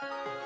Bye.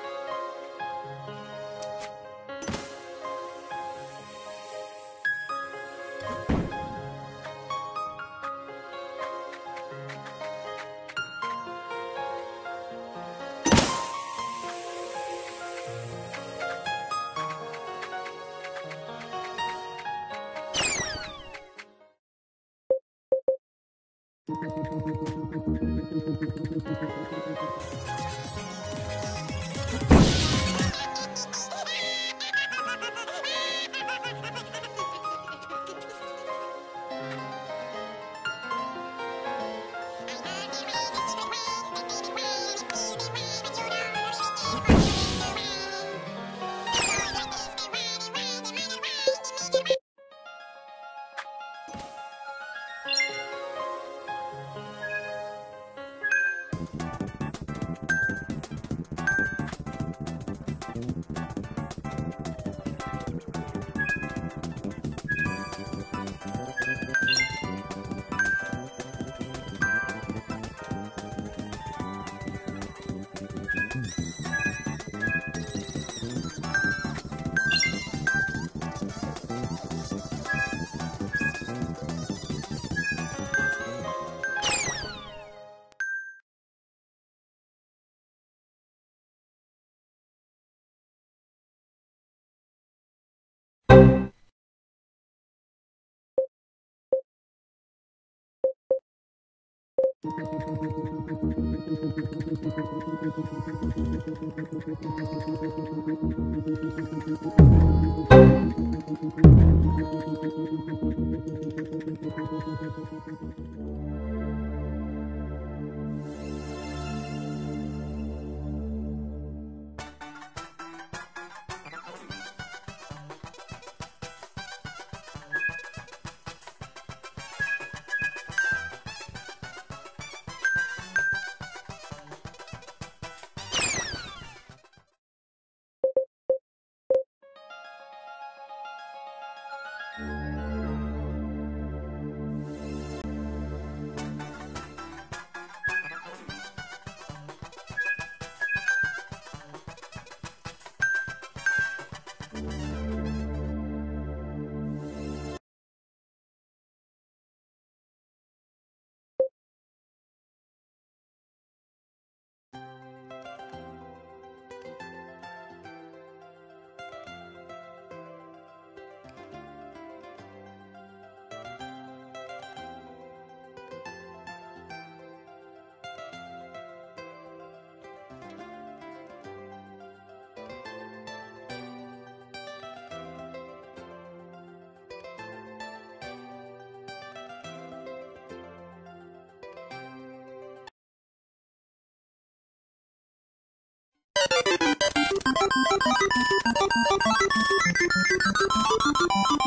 Thank you. あっ!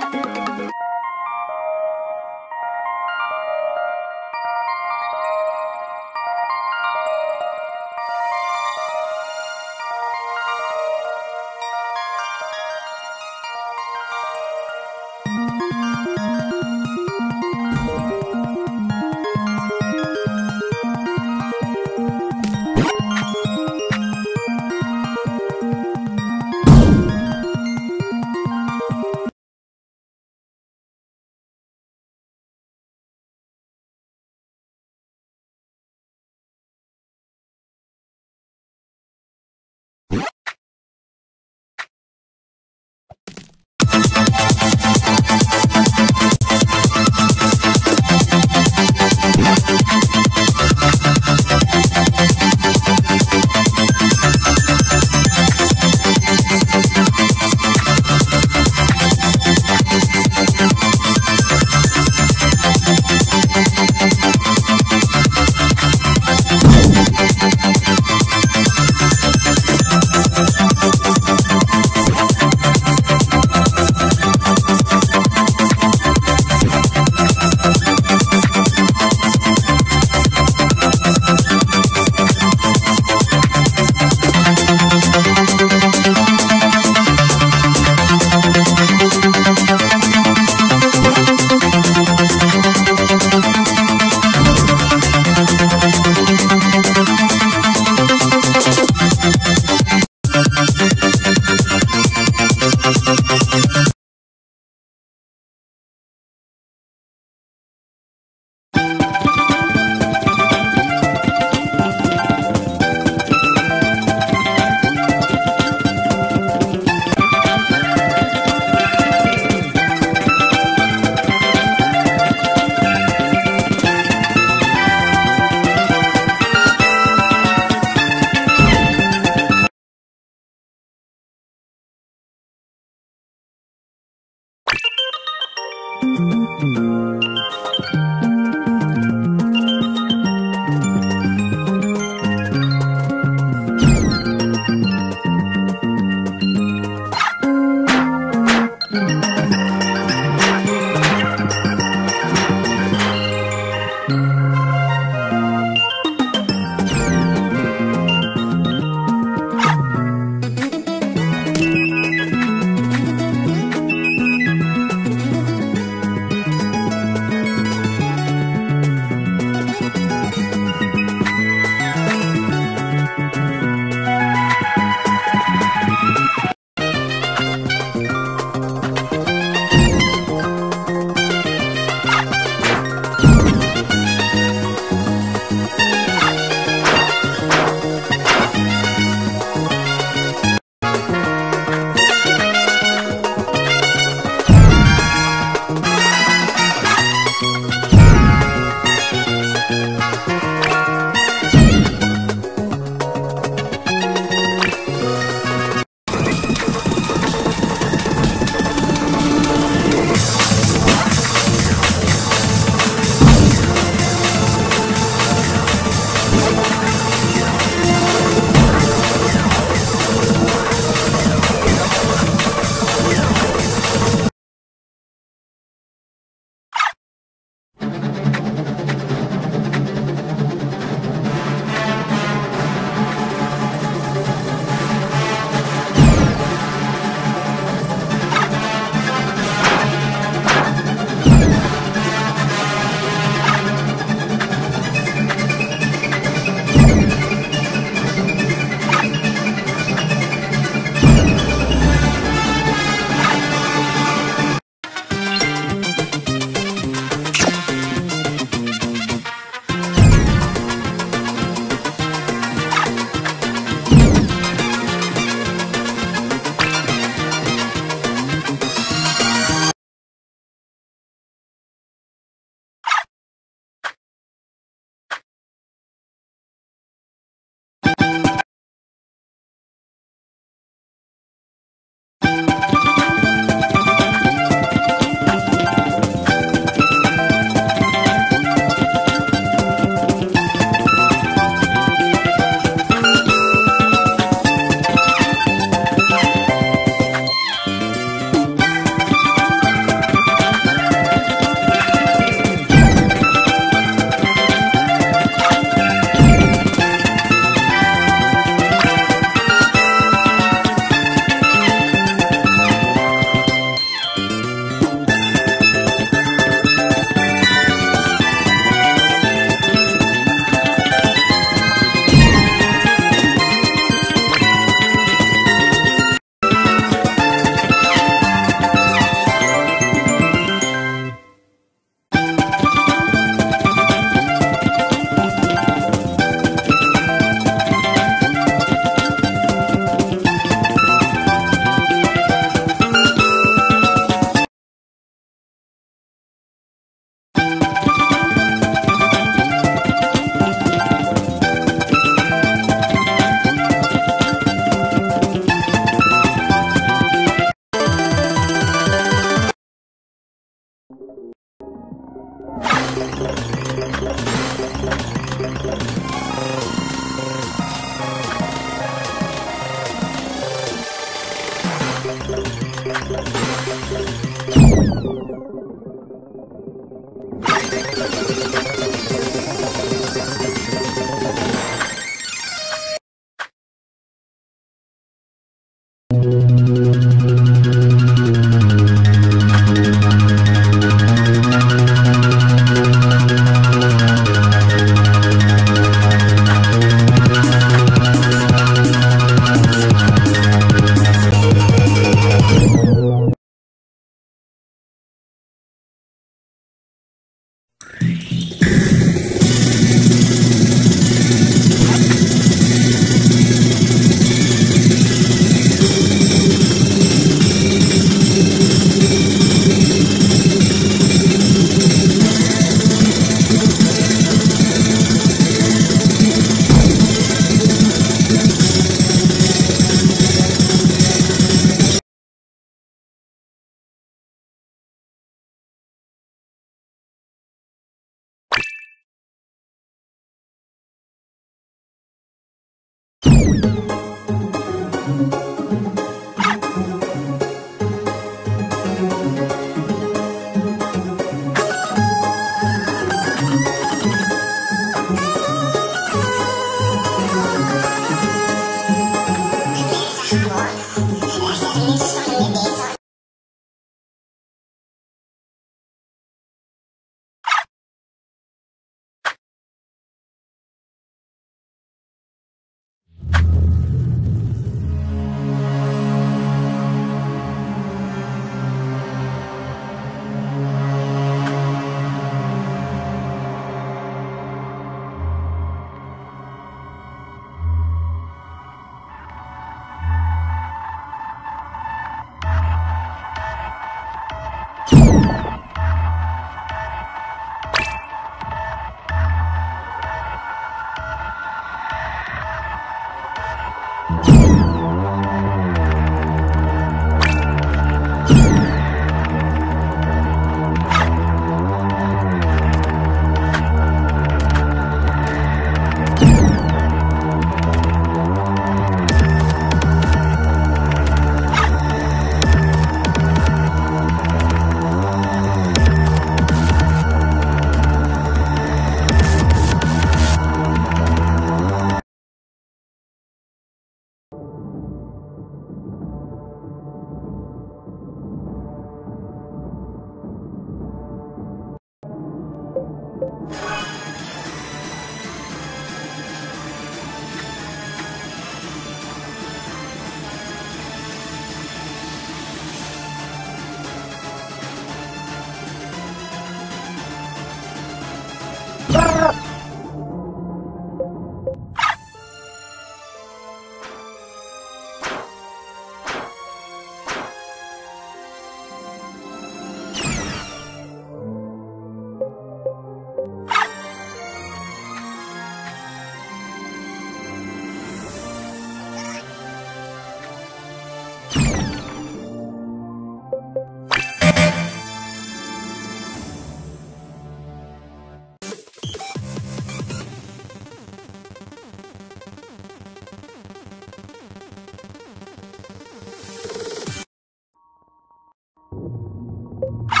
Ah!